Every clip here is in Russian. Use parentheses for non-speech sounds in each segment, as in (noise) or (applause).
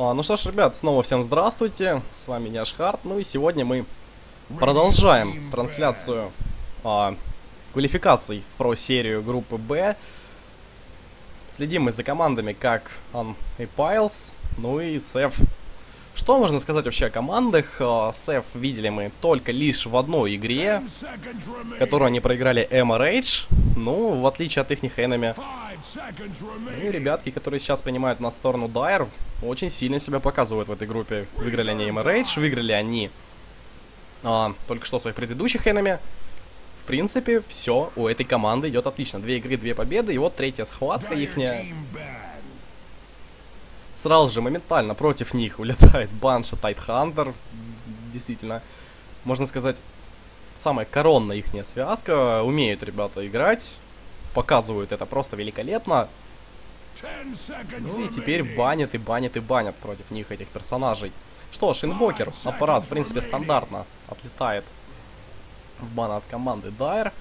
А, ну что ж, ребят, снова всем здравствуйте. С вами Няшхарт. Ну и сегодня мы продолжаем трансляцию а, квалификаций в про-серию группы Б. Следим мы за командами как Ан и Пайлс, ну и Сеф. Что можно сказать вообще о командах? А, Сеф видели мы только лишь в одной игре, которую они проиграли Рейдж. Ну, в отличие от их энеми. Ну и ребятки, которые сейчас принимают на сторону Дайр, очень сильно себя показывают в этой группе. Выиграли они Рейдж, выиграли они а, только что своих предыдущих энеми. В принципе, все у этой команды идет отлично. Две игры, две победы, и вот третья схватка ихняя. Сразу же, моментально против них улетает Банша Тайтхантер. Действительно, можно сказать, самая коронная ихняя связка. Умеют ребята играть, показывают это просто великолепно. Ну и теперь банят и банят и банят против них этих персонажей. Что ж, инвокер, аппарат, в принципе, стандартно отлетает в бан от команды Дайр.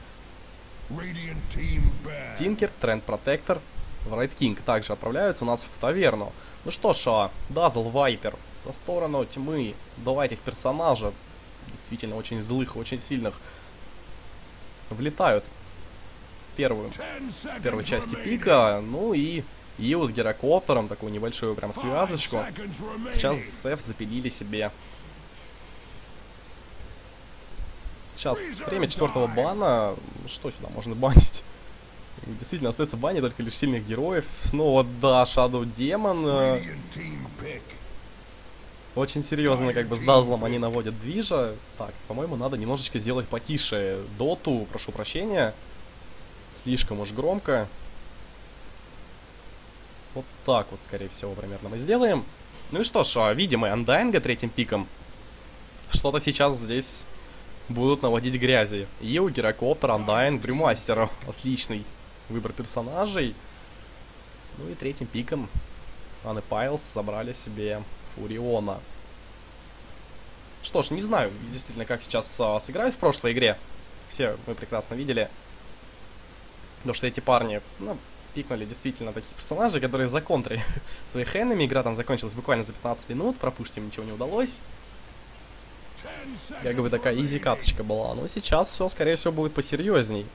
Тинкер, Тренд Протектор, Райт Кинг также отправляются у нас в таверну. Ну что ж, а, Дазл Вайпер со сторону тьмы. Два этих персонажа, действительно очень злых, очень сильных, влетают в первую, в первой части пика. Ну и Ил с гирокоптером, такую небольшую прям связочку. Сейчас Сеф запилили себе. Сейчас время четвертого бана. Что сюда можно банить? Действительно, остается бани только лишь сильных героев. Вот, да, Shadow Demon. Очень серьезно, как бы, с Дазлом они наводят движа. Так, по-моему, надо немножечко сделать потише доту, прошу прощения. Слишком уж громко. Вот так вот, скорее всего, примерно мы сделаем. Ну и что ж, а, видимо, Андайнга третьим пиком. Что-то сейчас здесь будут наводить грязи. Ил, Гирокоптер, Андайн, Брюмастер. Отличный выбор персонажей. Ну и третьим пиком Анны Пайлс забрали себе Фуриона. Что ж, не знаю, действительно, как сейчас а, сыграют в прошлой игре. Все мы прекрасно видели. Потому что эти парни, ну, пикнули действительно таких персонажей, которые законтрили (laughs) своих энеми. Игра там закончилась буквально за 15 минут, пропушить им ничего не удалось. Как бы такая изи каточка была. Но сейчас все, скорее всего, будет посерьезней.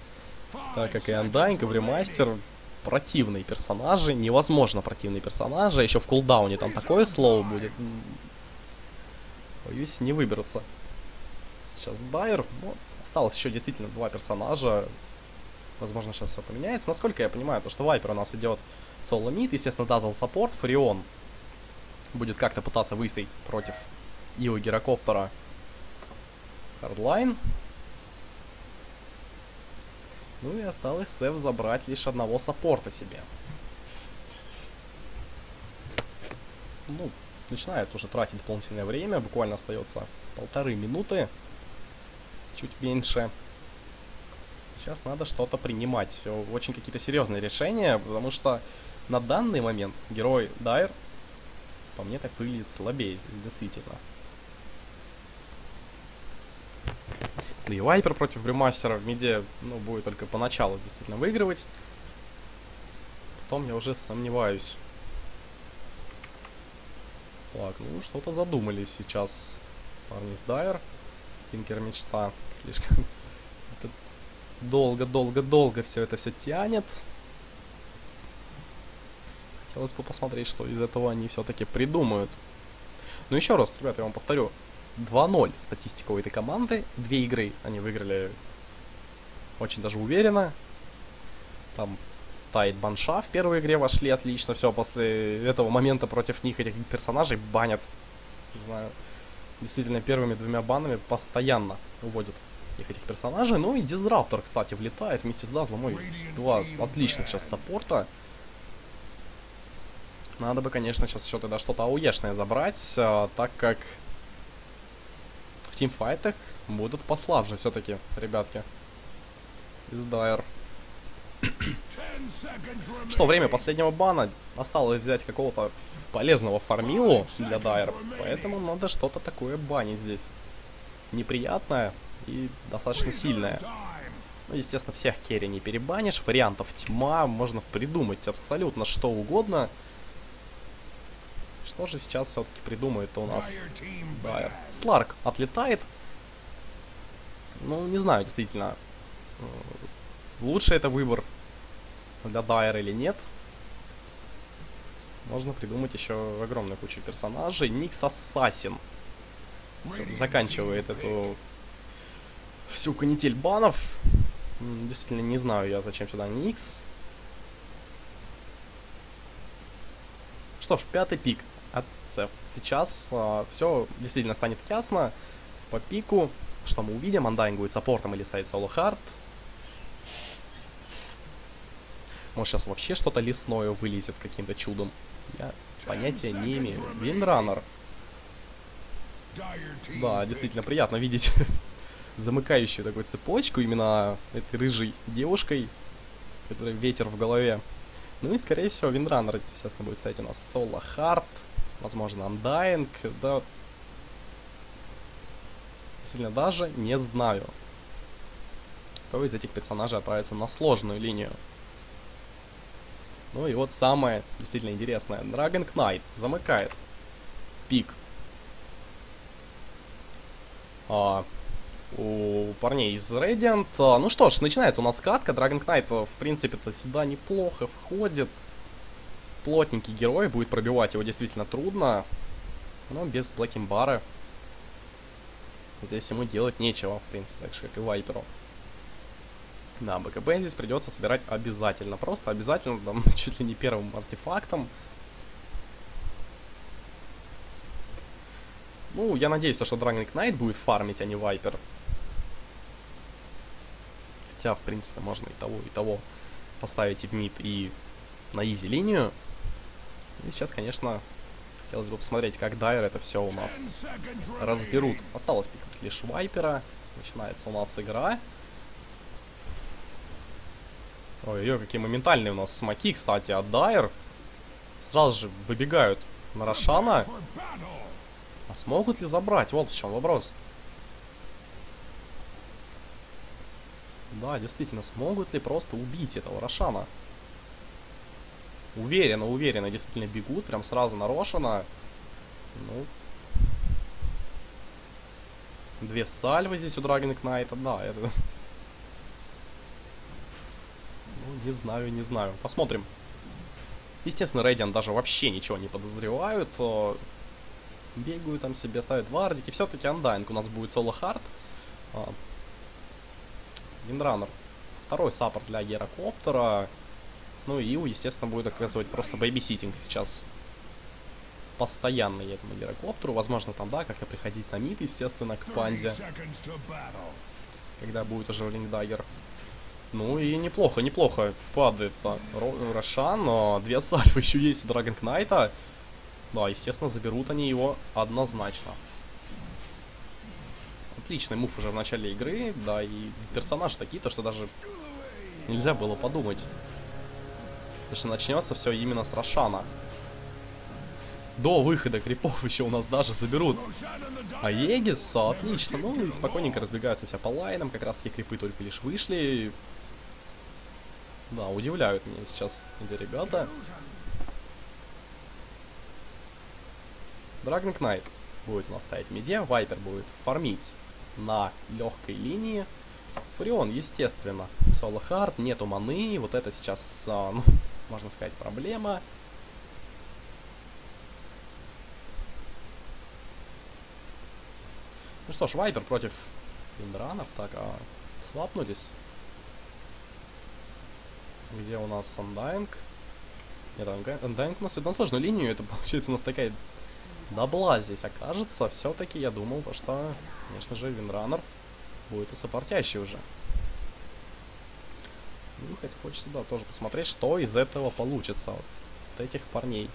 Так как и Undying, и Бремастер противные персонажи, невозможно противные персонажи, еще в кулдауне там такое слово будет. Боюсь, не выберутся. Сейчас Dire, ну, осталось еще действительно два персонажа, Возможно, сейчас все поменяется. Насколько я понимаю, то что Viper у нас идет solo mid, естественно, Dazzle support, Фурион будет как-то пытаться выстоять против Io Гирокоптера hardline. Ну и осталось SEF забрать лишь одного саппорта себе. Ну, начинает уже тратить дополнительное время, буквально остается полторы минуты, чуть меньше. Сейчас надо что-то принимать. Очень какие-то серьезные решения, потому что на данный момент герой Дайр, по мне, так выглядит слабее, действительно. И Вайпер против Брюмастера в миде, ну, будет только поначалу действительно выигрывать. Потом я уже сомневаюсь. Так, ну что-то задумались сейчас парни с Дайер. Тинкер мечта слишком долго-долго-долго все это все тянет. Хотелось бы посмотреть, что из этого они все-таки придумают. Ну еще раз, ребят, я вам повторю. 2-0 статистика у этой команды. Две игры они выиграли очень даже уверенно. Там Тайт Банша в первой игре вошли отлично. Все, после этого момента против них этих персонажей банят. Не знаю. Действительно, первыми двумя банами постоянно уводят их этих персонажей. Ну и Дизраптор, кстати, влетает вместе с Дазлом. Ой, два отличных сейчас саппорта. Надо бы, конечно, сейчас еще тогда что-то ауешное забрать, а, так как в тимфайтах будут послабже все-таки, ребятки. Из Дайер. Что, время последнего бана. Осталось взять какого-то полезного фармилу для Дайер. Поэтому надо что-то такое банить здесь. Неприятное и достаточно сильная. Ну, естественно, всех керри не перебанишь, вариантов тьма, можно придумать абсолютно что угодно. Что же сейчас все-таки придумает у нас Дайер? Сларк отлетает. Ну, не знаю, действительно. Э, лучше это выбор для Дайера или нет. Можно придумать еще огромную кучу персонажей. Никс Ассасин. Заканчивает эту всю канитель банов. Действительно, не знаю я, зачем сюда Никс. Что ж, пятый пик от Цеф. Сейчас э, все действительно станет ясно. По пику, что мы увидим. Андайн будет саппортом или стоит соло хард. Может сейчас вообще что-то лесное вылезет каким-то чудом. Я понятия не имею. Виндраннер. Да, действительно приятно видеть (laughs) замыкающую такую цепочку именно этой рыжей девушкой, которая ветер в голове. Ну и, скорее всего, Виндраннер, естественно, будет стоять у нас Соло Харт, возможно, Undying, да... Действительно, даже не знаю, кто из этих персонажей отправится на сложную линию. Ну и вот самое действительно интересное. Dragon Knight замыкает пик. А, у парней из Radiant. А, ну что ж, начинается у нас катка. Dragon Knight, в принципе-то, сюда неплохо входит. Плотненький герой, будет пробивать его действительно трудно. Но без Блэкимбара здесь ему делать нечего, в принципе, так же, как и Вайперу. Да, БКБ здесь придется собирать обязательно. Просто обязательно, там, (laughs) чуть ли не первым артефактом. Ну, я надеюсь, то, что Dragon Knight будет фармить, а не Вайпер. Хотя, в принципе, можно и того, и того поставить и в мид, и на изи линию. И сейчас, конечно, хотелось бы посмотреть, как Дайер это все у нас разберут. Осталось пикнуть лишь Вайпера. Начинается у нас игра. Ой-ой, какие моментальные у нас смоки, кстати, от Дайер. Сразу же выбегают на Рошана. А смогут ли забрать? Вот в чем вопрос. Да, действительно, смогут ли просто убить этого Рошана? Уверенно, уверенно, действительно бегут, прям сразу на Рошана. Ну. Две сальвы здесь у Драгон Кнайта, да, это не знаю, не знаю. Посмотрим. Естественно, Radiant даже вообще ничего не подозревают. Бегают там себе, ставят вардики. Все-таки Undying у нас будет solo hard. Windrunner. Второй support для Гирокоптера. Ну и Ил, естественно, будет оказывать просто babysitting сейчас. Постоянно этому Гирокоптеру. Возможно, там, да, как-то приходить на mid, естественно, к панде. Когда будет уже Лингдаггер. Ну и неплохо, неплохо падает а, Рошан, но две сальвы (laughs) еще есть у Драгон Кнайта. Да, естественно, заберут они его однозначно. Отличный мув уже в начале игры, да, и персонаж такие, то что даже нельзя было подумать. Потому что начнется все именно с Рошана. До выхода крипов еще у нас даже заберут. А Егис, отлично, ну и спокойненько разбегаются себя по лайнам, как раз таки крипы только лишь вышли. Да, удивляют меня сейчас эти ребята. Dragon Knight будет у нас ставить меде, Вайпер будет фармить на легкой линии. Фурион, естественно, соло хард, нету маны, вот это сейчас, а, ну, (laughs) можно сказать, проблема. Ну что ж, Вайпер против Виндранов, так, а свапнулись. Где у нас Undying? Нет, Undying у нас идет на сложную линию. Это (laughs) получается у нас такая дабла здесь окажется. Все-таки я думал, то, что, конечно же, Винранер будет и сопортящий уже. Ну, хоть хочется, да, тоже посмотреть, что из этого получится. Вот, от этих парней.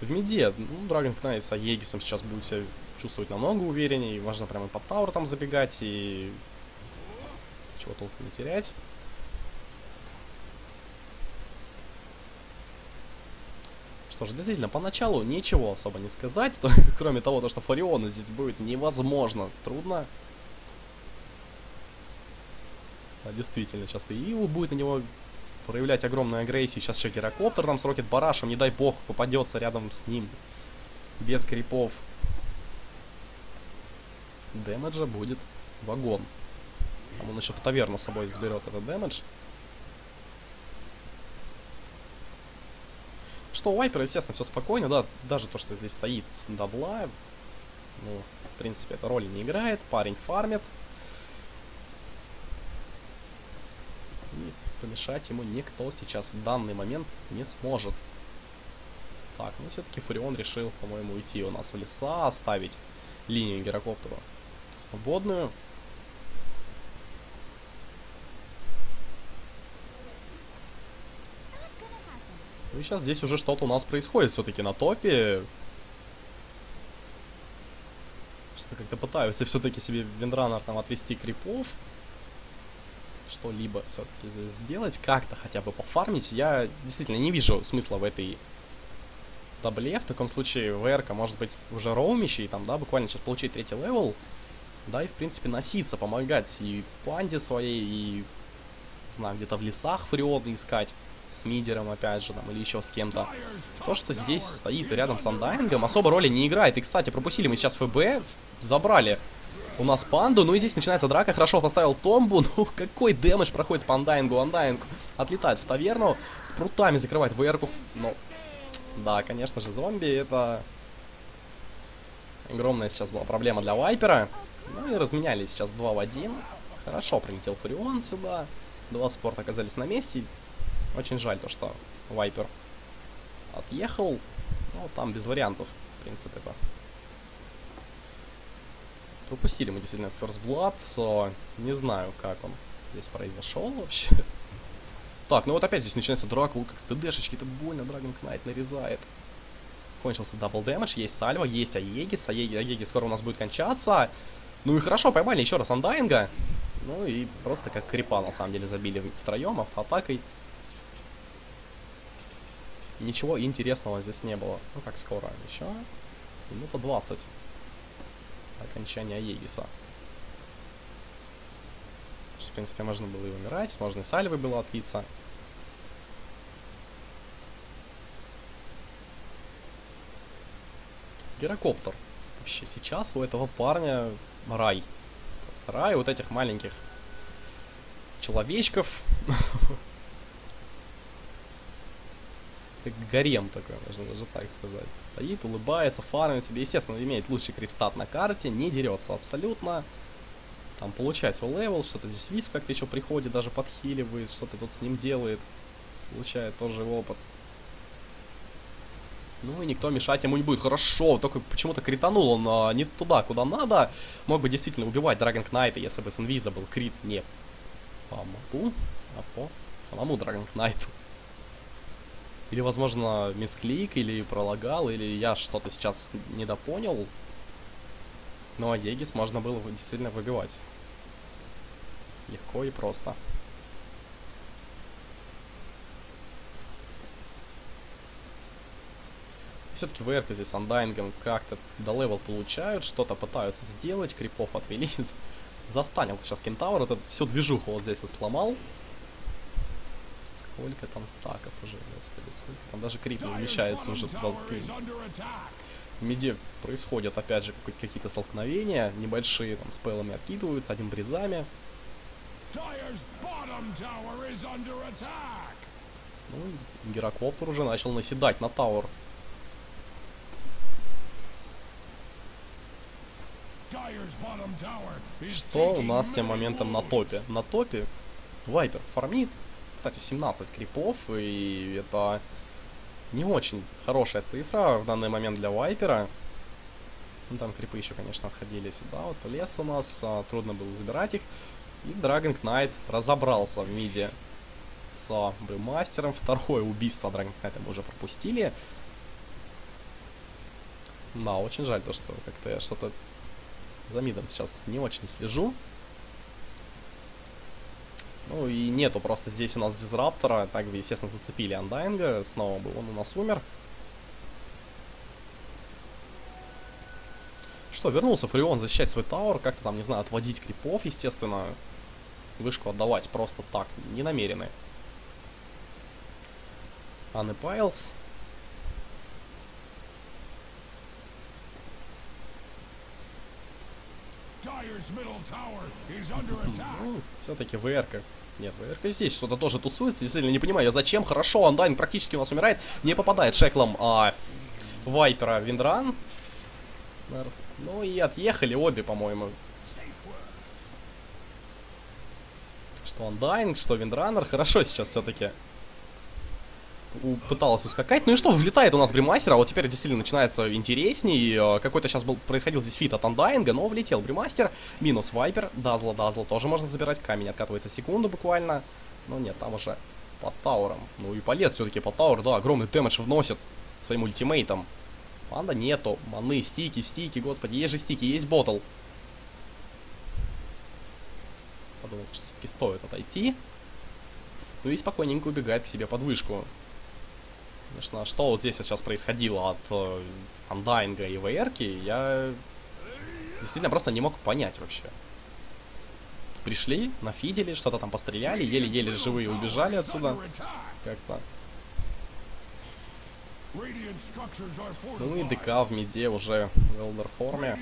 В миде, ну, Dragon Knight с Аегисом сейчас будет себя чувствовать намного увереннее. И можно прямо под Тауэр там забегать и чего толком не терять. Что ж, действительно, поначалу ничего особо не сказать, то, (laughs) кроме того, то, что Фариона здесь будет невозможно трудно. А, действительно, сейчас и Иву будет на него проявлять огромную агрессию. Сейчас еще гирокоптер нам с рокет барашем, не дай бог, попадется рядом с ним. Без крипов. Дэмэджа будет вагон. Там он еще в таверну с собой заберет этот дэмэдж. Что у Вайпера, естественно, все спокойно, да, даже то, что здесь стоит дабла, ну, в принципе, это роли не играет, парень фармит. И помешать ему никто сейчас в данный момент не сможет. Так, ну все-таки Фурион решил, по-моему, уйти у нас в леса, оставить линию гирокоптера свободную. Ну и сейчас здесь уже что-то у нас происходит все-таки на топе. Что как-то пытаются все-таки себе виндранер там отвести крипов. Что-либо все-таки сделать, как-то хотя бы пофармить. Я действительно не вижу смысла в этой дабле. В таком случае ВРК может быть уже роумящей, там, да, буквально сейчас получить третий level. Да, и в принципе носиться, помогать и панде своей, и, не знаю, где-то в лесах Фуриона искать с мидером, опять же, там, или еще с кем-то. То, что здесь стоит рядом с андайнгом, особо роли не играет. И, кстати, пропустили мы сейчас FB, забрали у нас панду, ну и здесь начинается драка, хорошо поставил томбу, (laughs) ну какой дэмэдж проходит по андайнгу, андайнг отлетает в таверну, с прутами закрывает ВРку, ну, да, конечно же, зомби это огромная сейчас была проблема для Вайпера, ну и разменялись сейчас 2 в 1, хорошо прилетел Фурион сюда, два спорта оказались на месте, очень жаль то, что Вайпер отъехал. Ну, там без вариантов, в принципе, это. Пропустили мы действительно First Blood, so, не знаю, как он здесь произошел вообще. Так, ну вот опять здесь начинается драка, как с ТДшечки, это больно, Dragon Knight нарезает. Кончился double damage, есть Сальва, есть Aegis, Аеги, Аеги скоро у нас будет кончаться. Ну и хорошо, поймали еще раз Андайнга. Ну и просто как крипа на самом деле забили втроем автоатакой ничего интересного здесь не было. Ну, как скоро? Еще минута 20. Окончание Егиса. В принципе, можно было и умирать, можно и сальвой было отбиться. Гирокоптер. Вообще, сейчас у этого парня рай. Просто рай вот этих маленьких человечков. (laughs) как гарем такой, можно даже так сказать. Стоит, улыбается, фармит себе. Естественно, имеет лучший крипстат на карте, не дерется абсолютно. Там получает свой level, что-то здесь Wisp как-то еще приходит, даже подхиливает, что-то тут с ним делает. Получает тоже опыт. Ну и никто мешать ему не будет. Хорошо, только почему-то кританул он а, не туда, куда надо. Мог бы действительно убивать Dragon Knight, если бы с Invisible крит не помогу, а по самому Dragon Knight'у. Или, возможно, мисклик, или пролагал, или я что-то сейчас недопонял. Но Егис можно было действительно выбивать. Легко и просто. Все-таки ВРК здесь андайнгом как-то до level получают, что-то пытаются сделать, крипов отвели. (laughs) Застанил сейчас кентавр, этот всю движуху вот здесь вот сломал. Сколько там стаков уже, господи, сколько там даже крик не вмещается уже толпы. В миде происходят опять же какие-то столкновения, небольшие там спеллами откидываются, один бризами. Ну, Герокоптер уже начал наседать на Тауэр. Что у нас с тем моментом на топе? На топе Вайпер фармит кстати, 17 крипов, и это не очень хорошая цифра в данный момент для Вайпера. Ну, там крипы еще, конечно, отходили сюда, вот лес у нас, а, трудно было забирать их. И Dragon Knight разобрался в миде с Брюмастером. Второе убийство Dragon Knight мы уже пропустили. Да, очень жаль то, что как-то я что-то за мидом сейчас не очень слежу. Ну и нету просто здесь у нас дизраптора. Так бы, естественно, зацепили андайнга. Снова бы он у нас умер. Что, вернулся Фурион защищать свой тауэр. Как-то там, не знаю, отводить крипов, естественно. Вышку отдавать просто так, не намерены. Анны Пайлс. (laughs) Ну, все-таки ВРК. Нет, ВРК здесь что-то тоже тусуется. Действительно, не понимаю, зачем. Хорошо, Андайн практически у нас умирает. Не попадает шеклом а, Вайпера Windrun. Ну и отъехали обе, по-моему. Что Undying, что Windrunner. Хорошо сейчас все-таки пыталась ускакать. Ну и что, влетает у нас Brewmaster, а вот теперь действительно начинается интересней. Э, какой-то сейчас был, происходил здесь fight от Андайнга, но влетел Brewmaster. Минус Viper, Дазла, Дазла тоже можно забирать. Камень откатывается секунду буквально. Но нет, там уже под Тауром. Ну и полез все-таки под Тауэр, да, огромный дэмэдж вносит своим ультимейтом. Панда нету, маны, стики, стики, господи, есть же стики, есть ботл. Подумал, что все-таки стоит отойти. Ну и спокойненько убегает к себе под вышку. Конечно, что вот здесь вот сейчас происходило от э, и ВРки, я действительно просто не мог понять вообще. Пришли, нафидели, что-то там постреляли, еле-еле живые убежали отсюда. Как-то. Ну и ДК в миде уже в элдер форме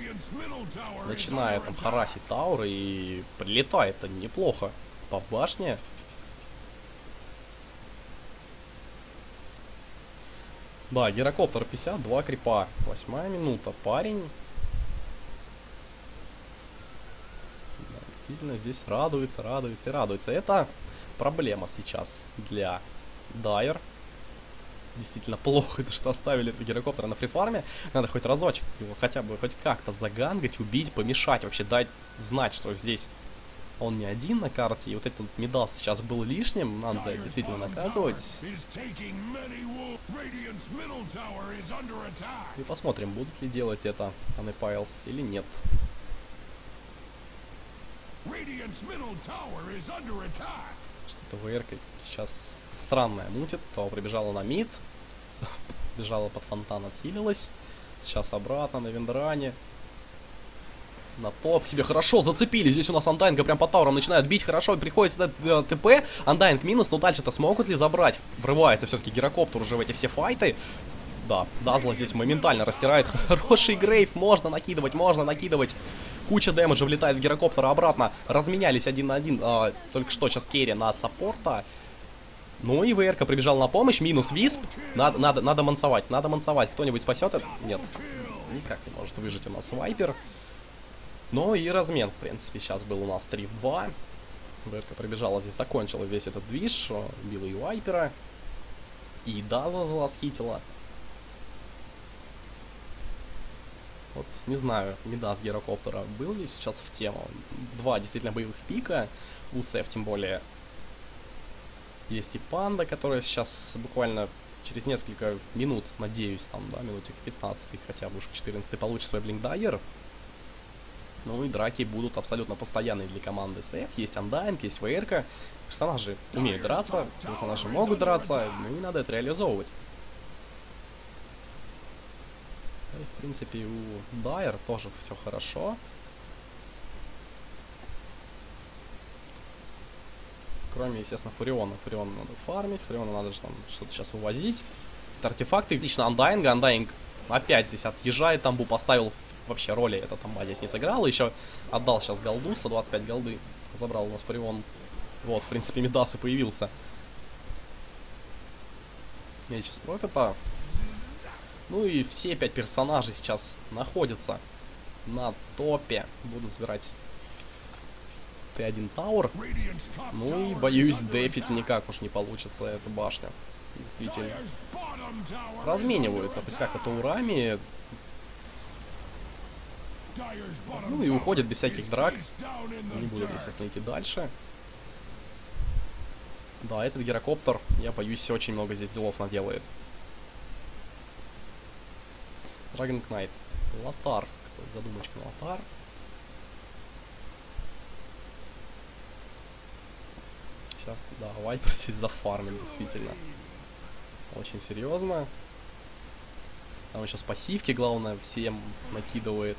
начинает там харасить тауры и прилетает-то неплохо по башне. Да, гирокоптер 52 крипа. Восьмая минута. Парень. Да, действительно, здесь радуется, радуется и радуется. Это проблема сейчас для Дайер. Действительно плохо, это что оставили этого гирокоптера на фрифарме. Надо хоть разочек его хотя бы хоть как-то загангать, убить, помешать, вообще дать знать, что здесь он не один на карте, и вот этот медас сейчас был лишним, надо за это действительно наказывать. И посмотрим, будут ли делать это Анны Пайлс или нет. Что-то ВР сейчас странное мутит. То прибежала на мид, (laughs) бежала под фонтан, отхилилась. Сейчас обратно на Вендране. На топ себе хорошо зацепили. Здесь у нас Андайнга прям по таурам начинает бить хорошо. Приходит сюда э, ТП. Андайнг минус, но дальше-то смогут ли забрать? Врывается все-таки Гирокоптер уже в эти все файты. Да, Дазла здесь моментально растирает. (laughs) Хороший грейв. Можно накидывать, можно накидывать. Куча дэмэджа влетает в Гирокоптера обратно. Разменялись один на один. А, только что сейчас керри на саппорта. Ну и ВРК прибежал на помощь. Минус Висп. Надо, надо, надо мансовать. Надо мансовать. Кто-нибудь спасет это? Нет. Никак не может выжить у нас Вайпер. Ну и размен, в принципе, сейчас был у нас 3 в 2. Берка пробежала здесь, закончила весь этот движ, убила и Вайпера. И Даза заласхитила. Вот, не знаю, Мидас Герокоптера был ли сейчас в тему. Два действительно боевых пика. У Сеф тем более есть и Панда, которая сейчас буквально через несколько минут, надеюсь, там, да, минутик 15 хотя бы уж 14 получит свой блинкдайер. Ну и драки будут абсолютно постоянные для команды СФ. Есть Андайнг, есть ВРК. Персонажи умеют драться, персонажи могут драться, ну и надо это реализовывать. И, в принципе, у Дайер тоже все хорошо. Кроме, естественно, Фуриона. Фуриона надо фармить, Фуриона надо же там что-то сейчас вывозить. Это артефакты. Лично Андайнга. Андайнг опять здесь отъезжает, тамбу поставил вообще роли эта тамба здесь не сыграла. Еще отдал сейчас голду, 125 голды. Забрал у нас Фарион. Вот, в принципе, Медас и появился. Меч из профита. Ну и все пять персонажей сейчас находятся на топе. Будут забирать Т1 Тауэр. Ну и боюсь, дефить никак уж не получится эту башню. Действительно. Размениваются хоть как-то таурами. Ну и уходит без всяких драк. Не буду, естественно, идти дальше. Да, этот гирокоптер, я боюсь, очень много здесь делов наделает. Dragon Knight. Лотар. Задумочка Лотар. Сейчас, да, Вайпер (laughs) здесь зафармит, действительно. Очень серьезно. Там сейчас пассивки, главное, всем накидывает.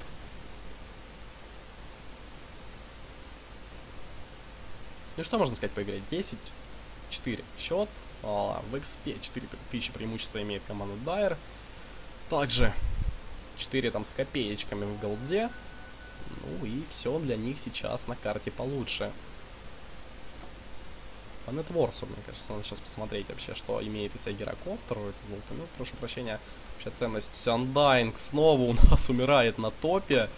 Ну что можно сказать по игре? 10 4 счет. А, в XP 4000 преимущества имеет команда Дайер. Также 4 там с копеечками в голде. Ну и все для них сейчас на карте получше. По нетворсу, мне кажется, надо сейчас посмотреть вообще, что имеет из себя гирокоптер. Это золото, ну, прошу прощения. Вообще ценность Сандайнг снова у (laughs) нас умирает на топе.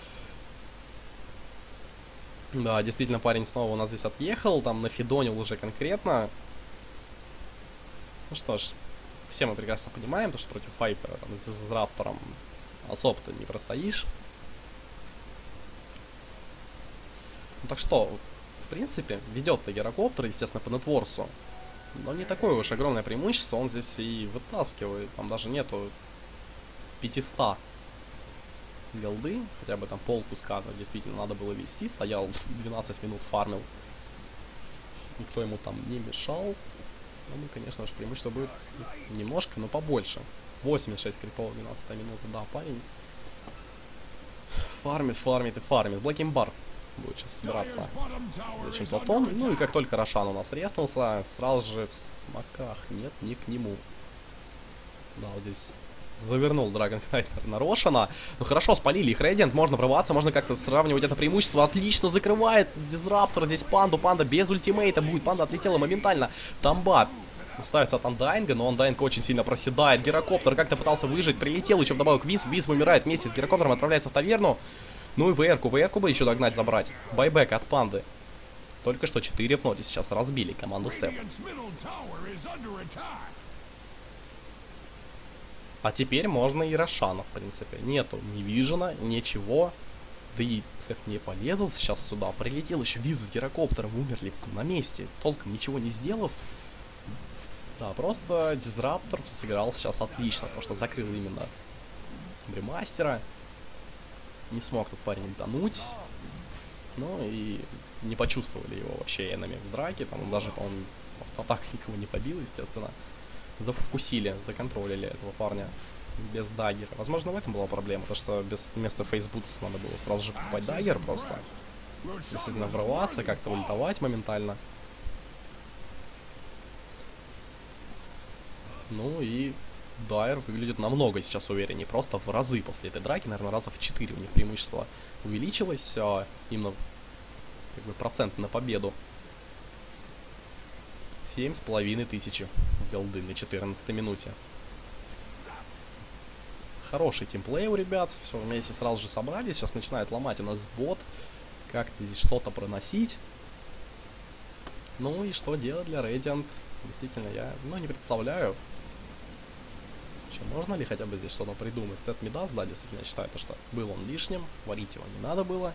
Да, действительно, парень снова у нас здесь отъехал, там нафидонил уже конкретно. Ну что ж, все мы прекрасно понимаем, то, что против Вайпера там, с Дизраптором особо-то не простоишь. Ну так что, в принципе, ведет-то гирокоптер, естественно, по нетворсу. Но не такое уж огромное преимущество, он здесь и вытаскивает. Там даже нету 500 голды, хотя бы там пол куска, но действительно надо было вести. Стоял 12 минут, фармил. Никто ему там не мешал. Ну, конечно же, преимущество будет немножко, но побольше. 86 крипов, 12 минута, да, парень. Фармит, фармит и фармит. Блэкимбар будет сейчас собираться. Зачем Златон? Ну и как только Рошан у нас резнулся, сразу же в смоках. Нет, не к нему. Да, вот здесь завернул Драгон Кнайтер (laughs) на Рошана. Ну хорошо, спалили их Рейдиант, можно врываться, можно как-то сравнивать это преимущество. Отлично закрывает Дизраптор здесь панду. Панда без ультимейта будет. Панда отлетела моментально. Тамба ставится от Андайнга, но Андайнг очень сильно проседает. Гирокоптер как-то пытался выжить, прилетел еще вдобавок Виз. Виз вымирает вместе с Гирокоптером, отправляется в таверну. Ну и ВР-ку, ВР-ку бы еще догнать, забрать. Байбек от Панды. Только что 4 в ноте сейчас разбили команду Сэп. А теперь можно и Рошана, в принципе. Нету ни Вижена, ничего. Да и Сэф не полезут сейчас сюда. Прилетел еще Виз с гирокоптером, умерли на месте. Толком ничего не сделав. Да, просто Дизраптор сыграл сейчас отлично, потому что закрыл именно Брюмастера. Не смог тут парень тонуть. Ну и не почувствовали его вообще энами в драке. Там он даже, по-моему, никого не побил, естественно. Зафокусили, законтролили этого парня без даггера. Возможно, в этом была проблема, то что без, вместо phase boots надо было сразу же покупать dagger просто. Действительно врываться, как-то ультовать моментально. Ну и Дайер выглядит намного сейчас увереннее, просто в разы после этой драки, наверное, раза в 4 у них преимущество увеличилось, а именно как бы процент на победу. Семь с половиной тысячи голды на 14 минуте. Хороший тимплей у ребят, все вместе сразу же собрались, сейчас начинает ломать у нас бот, как-то здесь что-то проносить. Ну и что делать для Radiant? Действительно, я, ну, не представляю. Что, можно ли хотя бы здесь что-то придумать? Этот Мидас, да, действительно, я считаю, то, что был он лишним, варить его не надо было.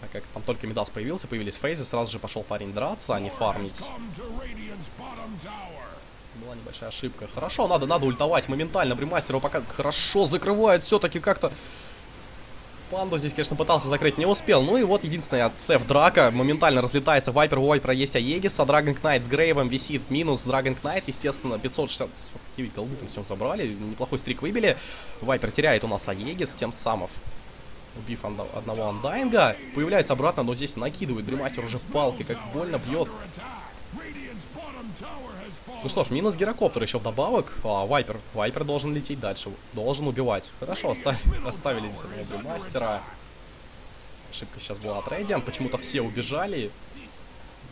Так как там только Мидас появился, появились фейзы, сразу же пошел парень драться, а не фармить. Была небольшая ошибка. Хорошо, надо, надо ультовать моментально. Brewmaster его пока хорошо закрывает все-таки как-то. Панда здесь, конечно, пытался закрыть, не успел. Ну и вот единственная SEF драка. Моментально разлетается Viper. У Вайпера есть Aegis, а Dragon Knight с Грейвом висит. Минус Dragon Knight, естественно, 569 голды там с ним забрали. Неплохой streak выбили. Вайпер теряет у нас Аегис, тем самым убив одного андайнга. Появляется обратно, но здесь накидывает. Бримастер уже в палке, как больно бьет. Ну что ж, минус гирокоптер еще вдобавок. А, Вайпер. Вайпер должен лететь дальше. Должен убивать. Хорошо, оставили, оставили здесь одного мастера. Ошибка сейчас была от Рейдиан. Почему-то все убежали.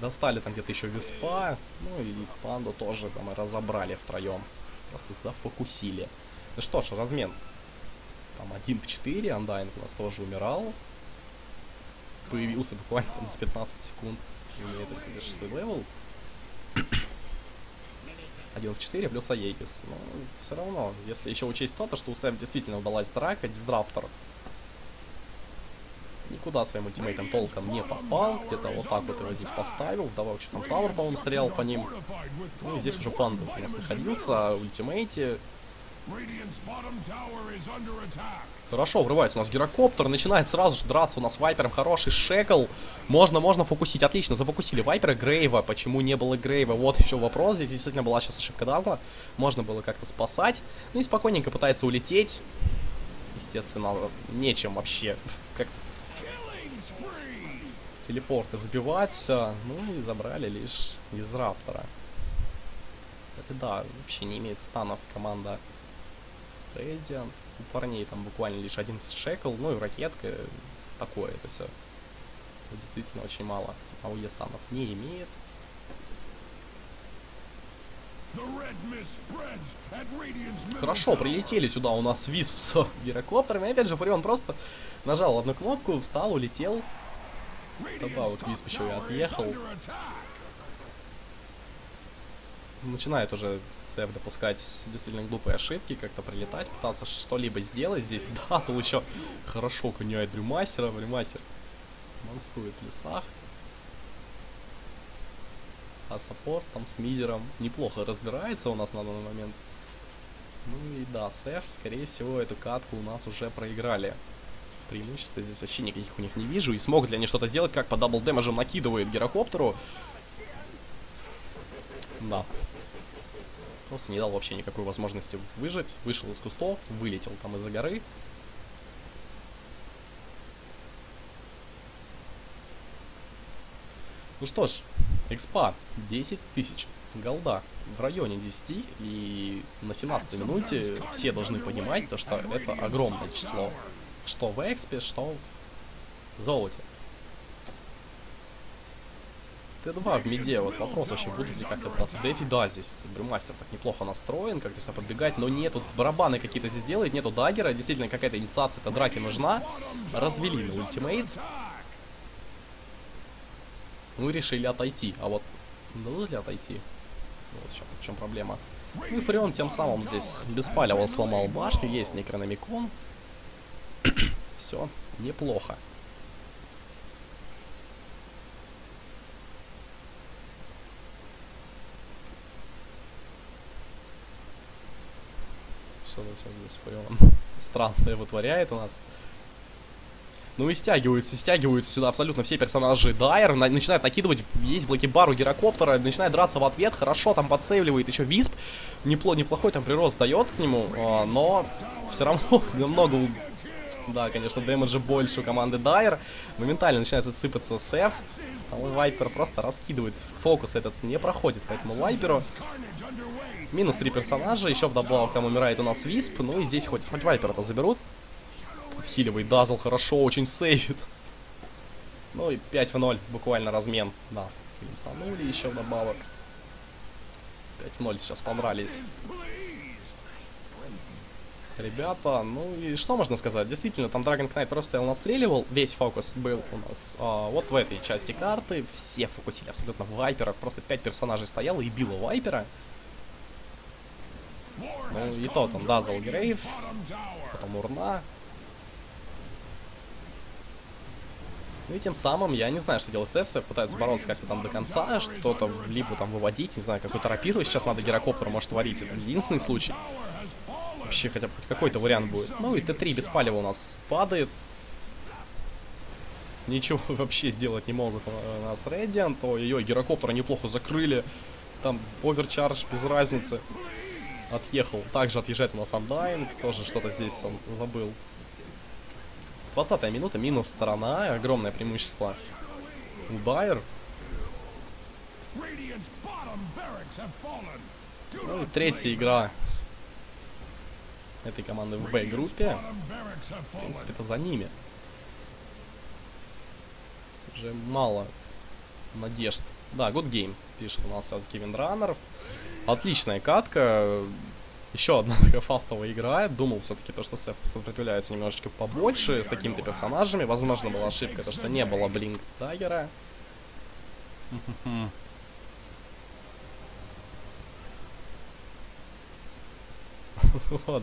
Достали там где-то еще Виспа. Ну и Панду тоже там разобрали втроем. Просто зафокусили. Ну что ж, размен. Там 1 в 4. Undying у нас тоже умирал. Появился буквально там за 15 секунд. Имеет это 6 level. 1 в 4 плюс Aegis. Но все равно, если еще учесть то, что у SEF действительно удалась драка, Disruptor никуда своим ультимейтом толком не попал. Где-то вот так вот его здесь поставил. Вдобавок, что там tower, по-моему, стрелял по ним. Ну и здесь уже Панда у нас находился. Ультимейте. Хорошо, врывается у нас гирокоптер, начинает сразу же драться у нас Вайпером, хороший шекл. Можно, можно фокусить, отлично, зафокусили Вайпера, Грейва, почему не было Грейва, вот еще вопрос, здесь действительно была сейчас ошибка Дауна, можно было как-то спасать. Ну и спокойненько пытается улететь, естественно, нечем вообще, как телепорты сбивать. Ну и забрали лишь из Раптора. Кстати, да, вообще не имеет станов команда Radiant. У парней там буквально лишь один шекл, ну и ракетка, такое это все. Действительно очень мало. А у станов не имеет. Хорошо, прилетели сюда у нас Висп с гирокоптерами. Опять же, Фурион просто нажал одну кнопку, встал, улетел. Добавок Висп еще и отъехал. Начинает уже Сэф допускать действительно глупые ошибки, как-то прилетать, пытаться что-либо сделать. Здесь (laughs) Дазл еще хорошо гоняет Брюмастера. Брюмастер мансует в лесах. А саппорт там с мизером неплохо разбирается у нас на данный момент. Ну и да, SEF, скорее всего, эту катку у нас уже проиграли. Преимущества здесь вообще никаких у них не вижу. И смогут ли они что-то сделать, как под double damage ем накидывает гирокоптеру. Да. Просто не дал вообще никакой возможности выжить. Вышел из кустов, вылетел там из-за горы. Ну что ж, экспа 10 тысяч голда в районе 10 и на 17 минуте все должны понимать то, что это огромное число. Что в экспе, что в золоте. Т2 в миде, вот вопрос вообще, будут ли как-то пытаться дефи, да, здесь Брюмастер так неплохо настроен, как-то все подбегать, но нету, барабаны какие-то здесь делает, нету даггера, действительно какая-то инициация эта драки нужна, развели на ультимейт, мы решили отойти. А вот дадут ли отойти? Вот в чем, в чем проблема. Ну и Фреон тем самым здесь беспалево сломал башню. Есть некрономикон. (clears throat) Все, неплохо. Что здесь Фреон странное вытворяет у нас. Ну и стягиваются, стягиваются сюда абсолютно все персонажи Дайер, на начинают накидывать, есть блокибар у Гирокоптера, начинает драться в ответ, хорошо там подсейвливает еще Висп, непло, неплохой там прирост дает к нему, а, но все равно (laughs) намного, да, конечно, дэмэджа больше у команды Дайер, моментально начинается сыпаться Сэф, там Вайпер просто раскидывает, фокус этот не проходит, поэтому Вайперу минус три персонажа, еще вдобавок там умирает у нас Висп, ну и здесь хоть, хоть Вайпера-то заберут, Подхиливает Дазл хорошо, очень сейвит. Ну и 5 в 0, буквально размен. Да, плюсанули еще добавок. 5 в 0 сейчас понравились. Ребята, ну и что можно сказать? Действительно, там Dragon Knight просто стоял настреливал, весь фокус был у нас а, вот в этой части карты. Все фокусили абсолютно Вайпера, просто 5 персонажей стояло и било Вайпера. Ну и то там Дазл Грейв, потом Урна, Ну и тем самым, я не знаю, что делать с Эфсов, пытаются бороться как-то там до конца, что-то либо там выводить, не знаю, какую-то рапиру сейчас надо гирокоптер может творить, это единственный случай. Вообще хотя бы какой-то вариант будет. Ну и Т3 без палева у нас падает. Ничего (laughs) вообще сделать не могут у нас Radiant. Ой-ой-ой, гирокоптера неплохо закрыли. Там оверчардж без разницы. Отъехал. Также отъезжает у нас Undying. Тоже что-то здесь он забыл 20 минута, минус сторона, огромное преимущество. Байер. Ну и третья игра этой команды в Б-группе. В принципе, это за ними. Уже мало надежд. Да, good game, пишет у нас все-таки Виндранер. Отличная катка. Еще одна такая фастовая игра. Думал все-таки то, что Сеф сопротивляется немножечко побольше с такими-то персонажами. Возможно, была ошибка, то, что не было Блинк Даггера. (laughs) (laughs) Вот,